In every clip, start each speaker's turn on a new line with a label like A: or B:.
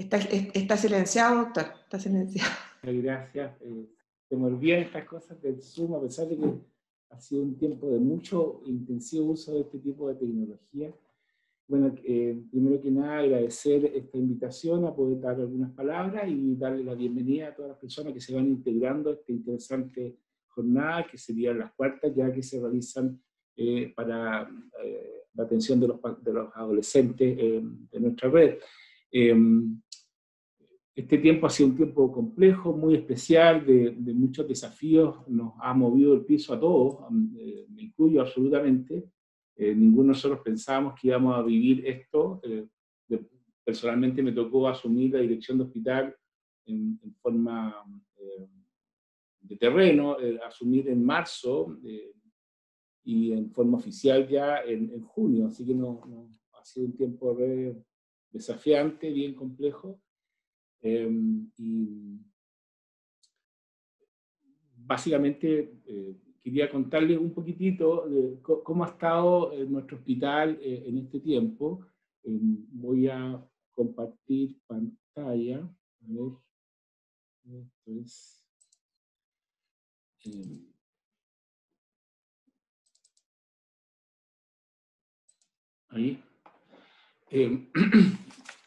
A: Está, está silenciado, doctor, está silenciado.
B: Gracias. Eh, se me olvidan estas cosas del Zoom, a pesar de que ha sido un tiempo de mucho intensivo uso de este tipo de tecnología. Bueno, eh, primero que nada agradecer esta invitación a poder dar algunas palabras y darle la bienvenida a todas las personas que se van integrando a esta interesante jornada, que serían las cuartas ya que se realizan eh, para eh, la atención de los, de los adolescentes de nuestra red. Este tiempo ha sido un tiempo complejo, muy especial, de, muchos desafíos, nos ha movido el piso a todos, eh, me incluyo absolutamente. Eh, ninguno de nosotros pensábamos que íbamos a vivir esto. Eh, personalmente me tocó asumir la dirección de hospital en, forma de terreno, asumir en marzo y en forma oficial ya en, junio, así que no, no, ha sido un tiempo desafiante, bien complejo Em, y básicamente eh, quería contarles un poquitito de cómo ha estado nuestro hospital eh, en este tiempo. Em, voy a compartir pantalla. A ver. Esto es. Em, ahí.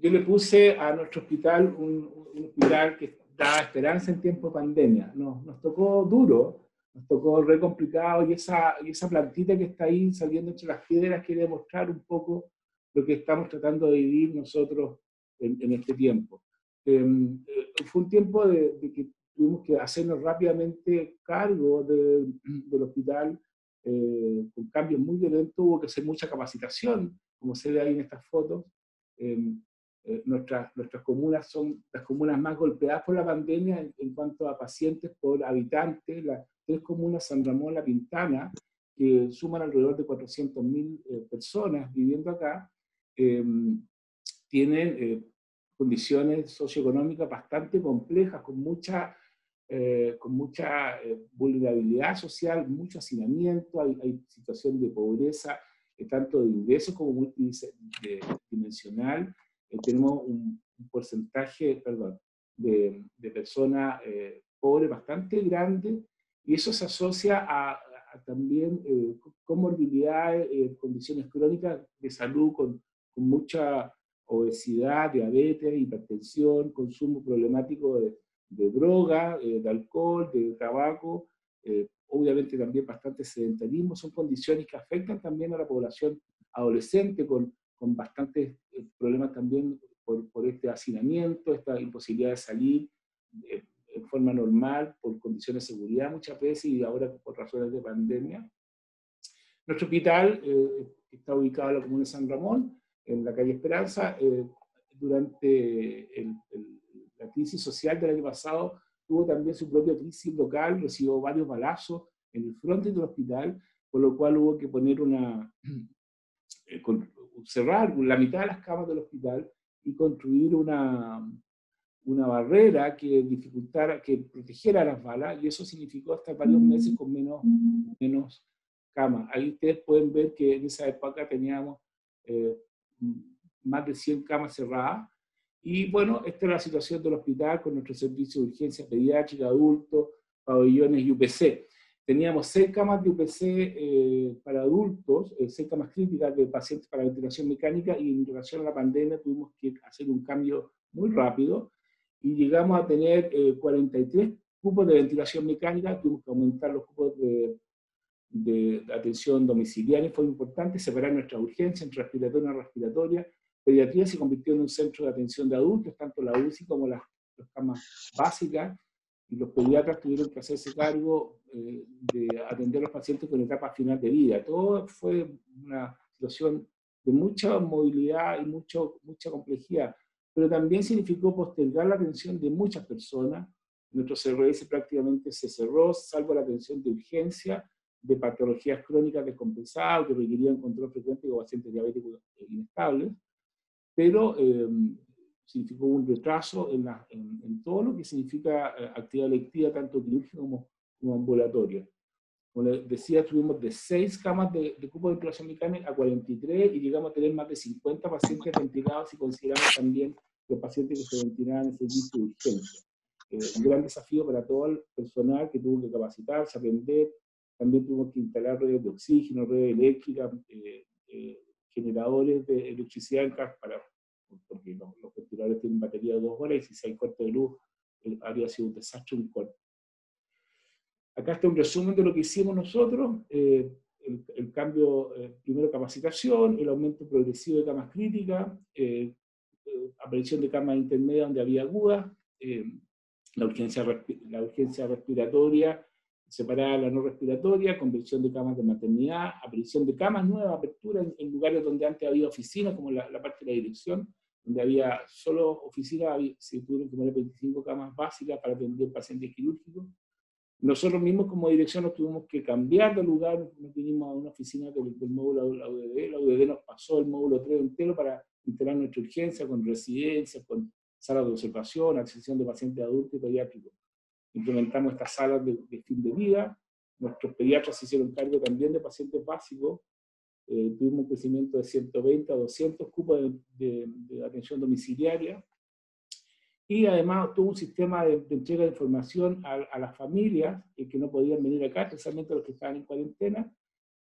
B: yo le puse a nuestro hospital un, hospital que da esperanza en tiempo de pandemia. Nos, nos tocó duro, nos tocó re complicado y esa, y esa plantita que está ahí saliendo entre las piedras quiere demostrar un poco lo que estamos tratando de vivir nosotros en, este tiempo. Em, eh, fue un tiempo de, que tuvimos que hacernos rápidamente cargo del hospital eh, con cambios muy violentos, hubo que hacer mucha capacitación, como se ve ahí en estas fotos. Em, eh, nuestras, nuestras comunas son las comunas más golpeadas por la pandemia en, cuanto a pacientes por habitante. Las tres comunas, San Ramón, La Pintana, que suman alrededor de 400.000 eh, personas viviendo acá, em, tienen eh, condiciones socioeconómicas bastante complejas, con mucha, con mucha vulnerabilidad social, mucho hacinamiento, hay, hay situación de pobreza, tanto de ingresos como multidimensional, eh, tenemos un, porcentaje perdón, de, de personas eh, pobres bastante grande y eso se asocia a, también eh, comorbilidades, eh, condiciones crónicas de salud con, con, mucha obesidad, diabetes, hipertensión, consumo problemático de, de droga, de alcohol, de tabaco, obviamente también bastante sedentarismo, son condiciones que afectan también a la población adolescente con con bastantes eh, problemas también por, por, este hacinamiento, esta imposibilidad de salir eh, en forma normal, por condiciones de seguridad muchas veces y ahora por razones de pandemia. Nuestro hospital eh, está ubicado en la comuna de San Ramón, en la calle Esperanza. durante la crisis social del año pasado tuvo también su propia crisis local, recibió varios balazos en el frente del hospital, por lo cual hubo que poner una, cerrar la mitad de las camas del hospital y construir una, una barrera que dificultara, que protegiera las balas, y eso significó hasta varios meses con menos, menos camas. Ahí ustedes pueden ver que en esa época teníamos eh, más de 100 camas cerradas, y bueno, esta es la situación del hospital con nuestro servicio de urgencia pediátrica, adultos, pabellones y UPC teníamos seis camas de UPC eh, para adultos, eh, seis camas críticas de pacientes para ventilación mecánica y en relación a la pandemia tuvimos que hacer un cambio muy rápido y llegamos a tener 43 eh, cupos de ventilación mecánica, tuvimos que aumentar los cupos de, de, atención domiciliaria, fue importante separar nuestra urgencia entre respiratoria y respiratoria. Pediatría se convirtió en un centro de atención de adultos, tanto la UCI como las, las camas básicas, y los pediatras tuvieron que hacerse cargo eh, de atender a los pacientes con etapa final de vida. Todo fue una situación de mucha movilidad y mucho, mucha complejidad, pero también significó postergar la atención de muchas personas. Nuestro CRS prácticamente se cerró, salvo la atención de urgencia, de patologías crónicas descompensadas que requerían control frecuente de pacientes diabéticos inestables, pero eh, significó un retraso en, todo lo que significa eh, actividad lectiva, tanto quirúrgica como, ambulatoria. como les decía, tuvimos de 6 camas de, de cupo de ventilación mecánica a 43 y llegamos a tener más de 50 pacientes ventilados y consideramos también los pacientes que se ventilaban en servicio de urgencia. Eh, un gran desafío para todo el personal que tuvo que capacitarse, aprender. También tuvimos que instalar redes de oxígeno, redes eléctricas, eh, eh, generadores de electricidad para, porque los, los, ventiladores tienen batería de dos horas y si hay corte de luz, habría sido un desastre un corte. Acá está un resumen de lo que hicimos nosotros. El, el, cambio, primero capacitación, el aumento progresivo de camas críticas, aparición de camas intermedias donde había agudas, la urgencia, la urgencia respiratoria separada la no respiratoria, conversión de camas de maternidad, aparición de camas nuevas, apertura en, lugares donde antes había oficinas, como la, la, parte de la dirección, donde había solo oficinas, se tuvieron que poner 25 camas básicas para atender pacientes quirúrgicos. Nosotros mismos como dirección nos tuvimos que cambiar de lugar, nos vinimos a una oficina del, del módulo la UDD, la UDD nos pasó el módulo 3 entero para instalar nuestra urgencia con residencias, con salas de observación, accesión de pacientes adultos y pediátricos. Implementamos estas salas de, de, fin de vida. Nuestros pediatras se hicieron cargo también de pacientes básicos. Eh, tuvimos un crecimiento de 120 a 200 cupos de, de, de atención domiciliaria. Y además tuvo un sistema de, entrega de información a, a las familias eh, que no podían venir acá, especialmente los que estaban en cuarentena.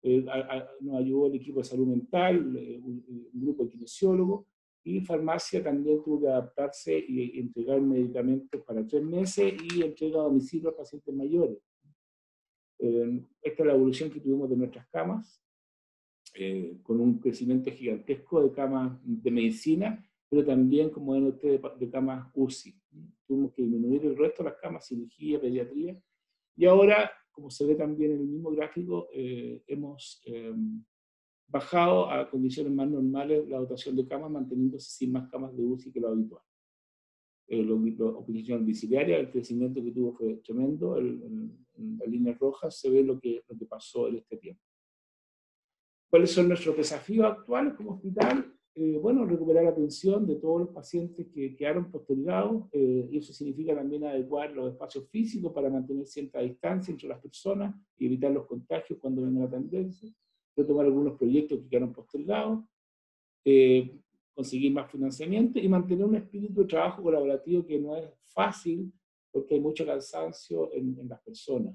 B: Eh, a, a, nos ayudó el equipo de salud mental, eh, un, un grupo de kinesiólogos, y farmacia también tuvo que adaptarse y entregar medicamentos para tres meses y entrega a domicilio a pacientes mayores. Eh, esta es la evolución que tuvimos de nuestras camas, eh, con un crecimiento gigantesco de camas de medicina, pero también, como ven ustedes, de, de camas UCI. Tuvimos que disminuir el resto de las camas, cirugía, pediatría, y ahora, como se ve también en el mismo gráfico, eh, hemos bajado a condiciones más normales la dotación de camas, manteniéndose sin más camas de UCI que lo habitual. Eh, la oposición domiciliaria, el crecimiento que tuvo fue tremendo, el, en las líneas rojas se ve lo que, lo que pasó en este tiempo. ¿Cuáles son nuestros desafíos actuales como hospital? Eh, bueno, recuperar la atención de todos los pacientes que quedaron postergados, eh, y eso significa también adecuar los espacios físicos para mantener cierta distancia entre las personas y evitar los contagios cuando vengan a atenderse retomar algunos proyectos que quedaron postergados, eh, conseguir más financiamiento y mantener un espíritu de trabajo colaborativo que no es fácil porque hay mucho cansancio en, en las personas.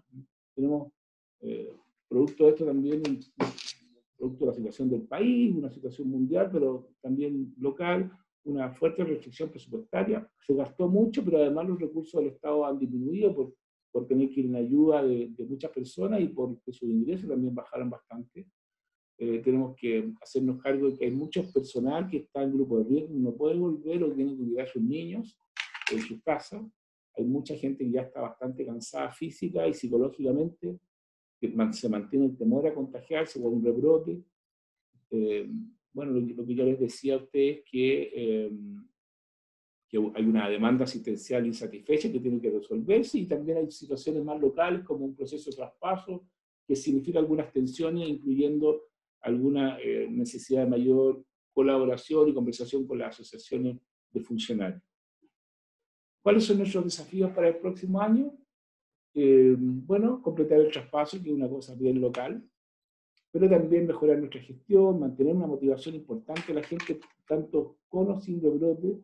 B: Tenemos, eh, producto de esto también, producto de la situación del país, una situación mundial, pero también local, una fuerte restricción presupuestaria. Se gastó mucho, pero además los recursos del Estado han disminuido por, por tener que ir en ayuda de, de muchas personas y porque sus ingresos también bajaron bastante. Eh, tenemos que hacernos cargo de que hay mucho personal que está en grupo de riesgo, no puede volver o tiene que cuidar a sus niños en sus casas. Hay mucha gente que ya está bastante cansada física y psicológicamente, que se mantiene el temor a contagiarse o un rebrote. Eh, bueno, lo, lo, que yo les decía a ustedes que, eh, que hay una demanda asistencial insatisfecha que tiene que resolverse y también hay situaciones más locales como un proceso de traspaso que significa algunas tensiones, incluyendo alguna eh, necesidad de mayor colaboración y conversación con las asociaciones de funcionarios. ¿Cuáles son nuestros desafíos para el próximo año? Eh, bueno, completar el traspaso, que es una cosa bien local, pero también mejorar nuestra gestión, mantener una motivación importante a la gente, tanto con o sin rebrote,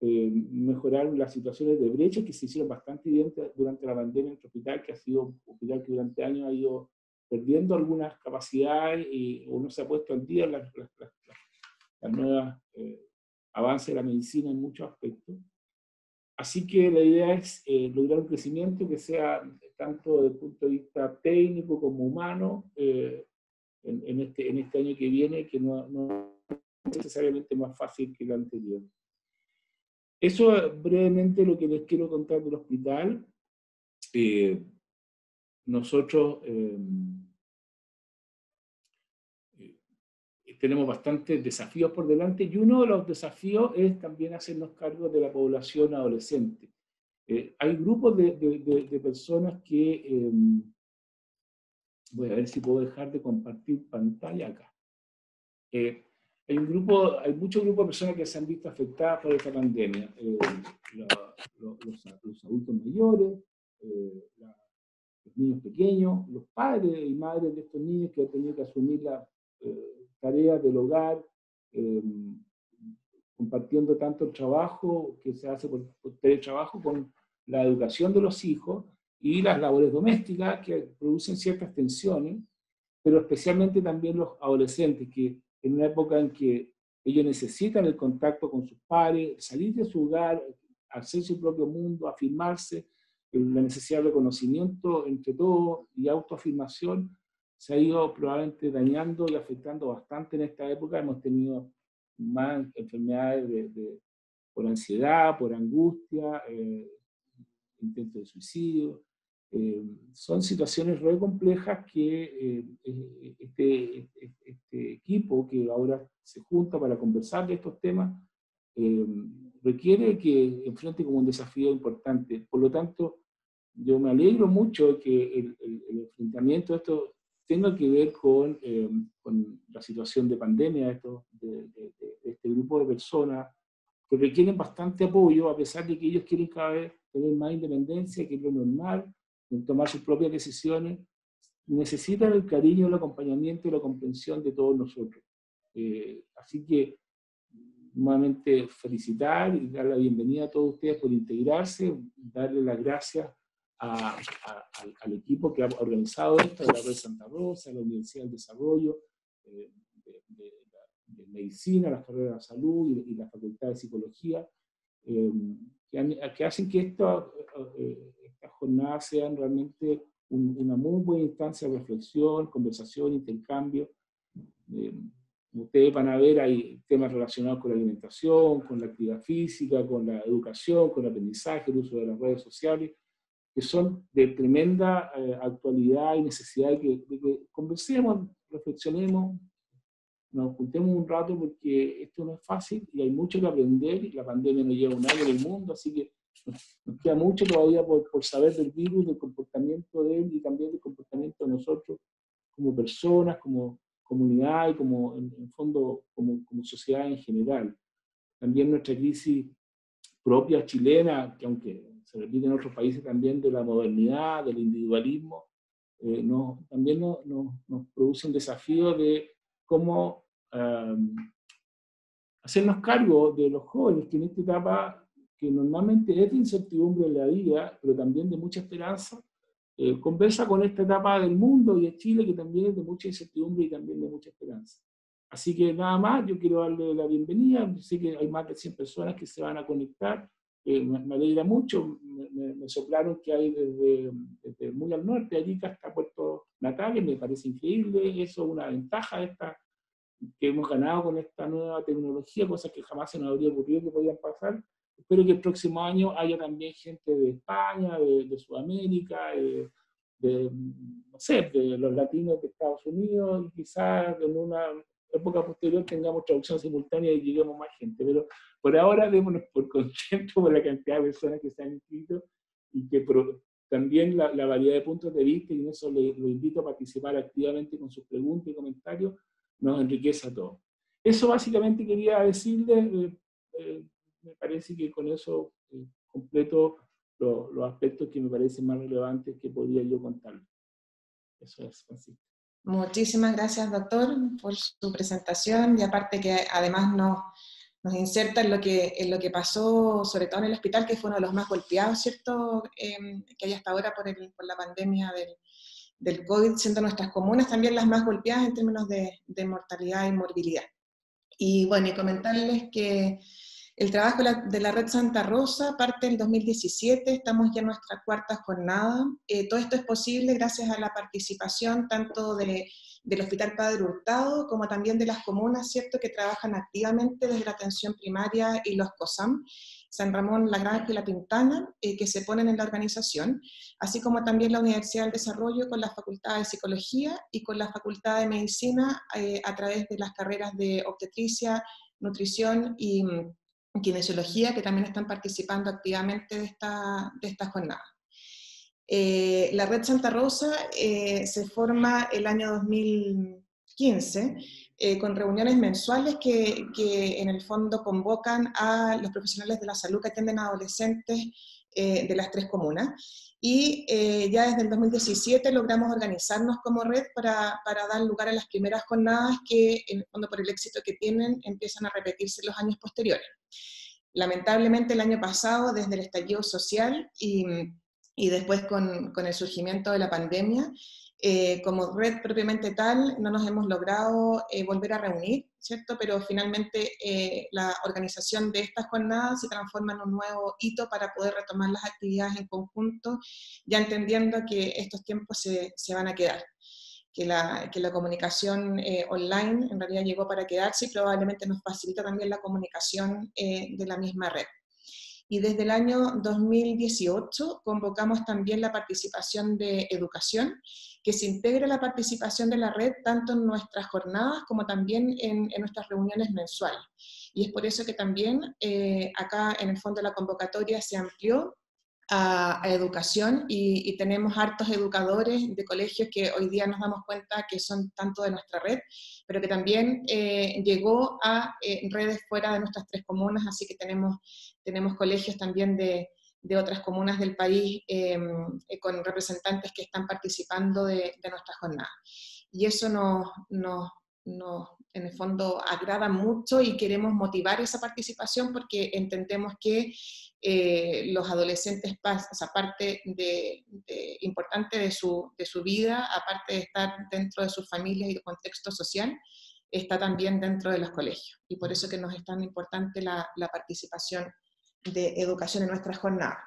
B: eh, mejorar las situaciones de brecha que se hicieron bastante evidentes durante la pandemia en nuestro hospital, que ha sido un hospital que durante años ha ido perdiendo algunas capacidades y uno se ha puesto al día las, las, las, las nuevas eh, avances de la medicina en muchos aspectos. Así que la idea es eh, lograr un crecimiento que sea tanto desde el punto de vista técnico como humano eh, este, en este año que viene, que no, no es necesariamente más fácil que el anterior. Eso brevemente lo que les quiero contar del hospital. Eh, nosotros tenemos bastantes desafíos por delante y uno de los desafíos es también hacernos cargo de la población adolescente. Eh, hay grupos de, de, de, de personas que, eh, voy a ver si puedo dejar de compartir pantalla acá. Eh, hay un grupo, hay muchos grupos de personas que se han visto afectadas por esta pandemia. La, los, los, adultos mayores, la, niños pequeños, los padres y madres de estos niños que han tenido que asumir la eh, tarea del hogar, eh, compartiendo tanto el trabajo que se hace por, por teletrabajo con la educación de los hijos y las labores domésticas que producen ciertas tensiones, pero especialmente también los adolescentes, que en una época en que ellos necesitan el contacto con sus padres, salir de su hogar, hacer su propio mundo, afirmarse, la necesidad de conocimiento entre todos y autoafirmación se ha ido probablemente dañando y afectando bastante en esta época. Hemos tenido más enfermedades de, por ansiedad, por angustia, eh, intentos de suicidio. Eh, son situaciones re complejas que eh, este, este, equipo que ahora se junta para conversar de estos temas requiere que enfrente como un desafío importante. Por lo tanto, yo me alegro mucho que el, enfrentamiento de esto tenga que ver con, eh, con la situación de pandemia de, de, este grupo de personas que requieren bastante apoyo, a pesar de que ellos quieren cada vez tener más independencia, que es lo normal, en tomar sus propias decisiones, necesitan el cariño, el acompañamiento y la comprensión de todos nosotros. Eh, así que nuevamente felicitar y dar la bienvenida a todos ustedes por integrarse, darle las gracias al equipo que ha organizado esto, de la Red Santa Rosa, la Universidad del Desarrollo, eh, de, Medicina, las carreras de salud y, la Facultad de Psicología, eh, que, hacen que eh, estas jornadas sean realmente una muy buena instancia de reflexión, conversación, intercambio. Ustedes van a ver, hay temas relacionados con la alimentación, con la actividad física, con la educación, con el aprendizaje, el uso de las redes sociales, que son de tremenda eh, actualidad y necesidad de que, conversemos, reflexionemos, nos juntemos un rato porque esto no es fácil y hay mucho que aprender y la pandemia no lleva un año en el mundo, así que nos, queda mucho todavía por, por, saber del virus, del comportamiento de él y también del comportamiento de nosotros como personas, como comunidad y como, en, en fondo, como, como, sociedad en general. También nuestra crisis propia chilena, que aunque se repite en otros países también, de la modernidad, del individualismo, eh, no, también no, no, nos produce un desafío de cómo hacernos cargo de los jóvenes que en esta etapa, que normalmente es de incertidumbre en la vida, pero también de mucha esperanza, eh, conversa con esta etapa del mundo y de Chile que también es de mucha incertidumbre y también de mucha esperanza. Así que nada más, yo quiero darle la bienvenida, sé que hay más de 100 personas que se van a conectar, eh, me, alegra mucho, me, soplaron que hay desde, muy al norte, Arica hasta Puerto Natales, me parece increíble, eso es una ventaja esta, que hemos ganado con esta nueva tecnología, cosas que jamás se nos habría ocurrido que podían pasar, espero que el próximo año haya también gente de España, de, Sudamérica, de, no sé, de los latinos de Estados Unidos, y quizás en una época posterior tengamos traducción simultánea y lleguemos más gente. Pero por ahora démonos por contentos por la cantidad de personas que se han inscrito y que también la, variedad de puntos de vista, y en eso lo invito a participar activamente con sus preguntas y comentarios, nos enriquece a todos. Eso básicamente quería decirles. Eh, eh, me parece que con eso eh, completo los aspectos que me parecen más relevantes que podría yo contar. Eso es, Francisco.
A: Muchísimas gracias, doctor, por su presentación y aparte que además nos, nos inserta en lo, que, en lo que pasó, sobre todo en el hospital, que fue uno de los más golpeados, ¿cierto?, em, que hay hasta ahora por, el, por la pandemia del, del, COVID, siendo nuestras comunas también las más golpeadas en términos de, de mortalidad y morbilidad. Y bueno, y comentarles que el trabajo de la Red Santa Rosa parte en 2017, estamos ya en nuestra cuarta jornada. Eh, todo esto es posible gracias a la participación tanto del Hospital Padre Hurtado como también de las comunas, ¿cierto?, que trabajan activamente desde la atención primaria y los COSAM, San Ramón, La Granja y La Pintana, eh, que se ponen en la organización, así como también la Universidad del Desarrollo con la Facultad de Psicología y con la Facultad de Medicina eh, a través de las carreras de obstetricia, nutrición y kinesiología, que también están participando activamente de esta, de esta jornada. Eh, la Red Santa Rosa eh, se forma el año 2015 eh, con reuniones mensuales que, que, en el fondo convocan a los profesionales de la salud que atienden a adolescentes de las tres comunas. Y ya desde el 2017 logramos organizarnos como red para, para, dar lugar a las primeras jornadas que, en el fondo por el éxito que tienen, empiezan a repetirse los años posteriores. Lamentablemente el año pasado, desde el estallido social y, y después con, con, el surgimiento de la pandemia, eh, como red propiamente tal, no nos hemos logrado eh, volver a reunir, ¿cierto? Pero finalmente eh, la organización de estas jornadas se transforma en un nuevo hito para poder retomar las actividades en conjunto, ya entendiendo que estos tiempos se, se van a quedar. Que la, que la comunicación online en realidad llegó para quedarse y probablemente nos facilita también la comunicación de la misma red. Y desde el año 2018 convocamos también la participación de educación que se integre la participación de la red tanto en nuestras jornadas como también en, nuestras reuniones mensuales. Y es por eso que también eh, acá en el fondo de la convocatoria se amplió a, educación y, tenemos hartos educadores de colegios que hoy día nos damos cuenta que son tanto de nuestra red, pero que también eh, llegó a eh, redes fuera de nuestras tres comunas, así que tenemos, tenemos colegios también de, de otras comunas del país eh, con representantes que están participando de, de nuestra jornada. Y eso nos, nos, nos, en el fondo, agrada mucho y queremos motivar esa participación porque entendemos que eh, los adolescentes pasan, esa parte de, importante de su, vida, aparte de estar dentro de sus familias y de contexto social, está también dentro de los colegios. Y por eso que nos es tan importante la, la participación de educación en nuestra jornada.